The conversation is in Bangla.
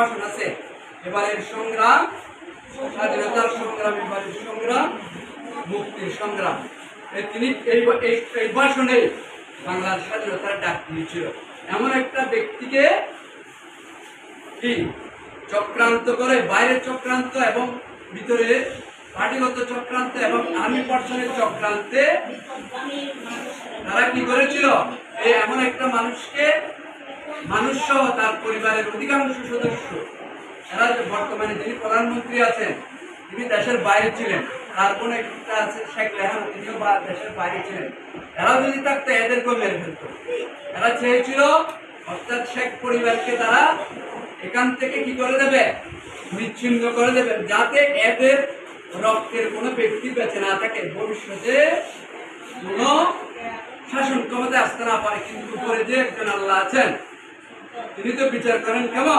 ভাষণ আছে। এবারের সংগ্রাম, স্বাধীনতার সংগ্রাম, এবারের সংগ্রাম, মুক্তির সংগ্রাম। তিনি এই ভাষণে বাংলার স্বাধীনতার ডাক দিয়েছিল। এমন একটা ব্যক্তিকে কি চক্রান্ত করে বাইরে চক্রান্ত এবং ভিতরে পার্টিগত চক্রান্ত এবং আর্মি পার্সনের চক্রান্তে তারা কি করেছিল? এই এমন একটা মানুষকে মানুষ সহ তার পরিবারের অধিকাংশ সদস্য, এরা বর্তমানে যিনি প্রধানমন্ত্রী আছেন, তিনি দেশের বাইরে ছিলেন। তার কোন একটা আছে, শেখ রেহান, তিনিও দেশের বাইরে ছিলেন। এরা যদি থাকতো, এদেরকেও মেরে ফেলতো। এরা চেয়েছিল, অর্থাৎ শেখ পরিবারকে তারা এখান থেকে কি করে দেবে? বিচ্ছিন্ন করে দেবে, যাতে এদের রক্তের কোনো ব্যক্তি বেঁচে না থাকে। ভবিষ্যতে কোনো শাসন ক্ষমতা আসতে না পারে। কিন্তু উপরে যে একজন আল্লাহ আছেন तिने तर विचार कारण कमा